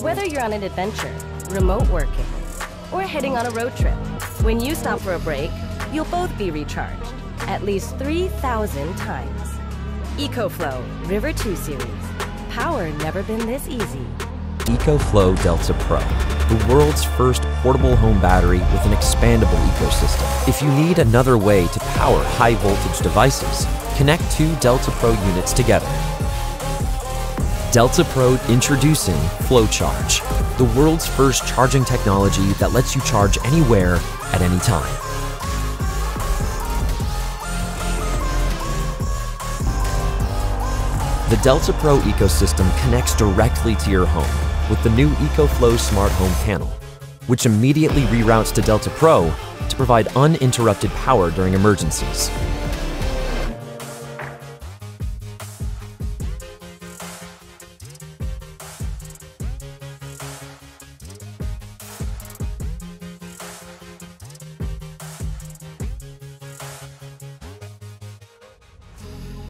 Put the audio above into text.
Whether you're on an adventure, remote working, or heading on a road trip, when you stop for a break, you'll both be recharged at least 3,000 times. EcoFlow River 2 Series. Power never been this easy. EcoFlow Delta Pro, the world's first portable home battery with an expandable ecosystem. If you need another way to power high voltage devices, connect two Delta Pro units together. Delta Pro introducing FlowCharge, the world's first charging technology that lets you charge anywhere at any time. The Delta Pro ecosystem connects directly to your home with the new EcoFlow Smart Home Panel, which immediately reroutes to Delta Pro to provide uninterrupted power during emergencies.